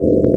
you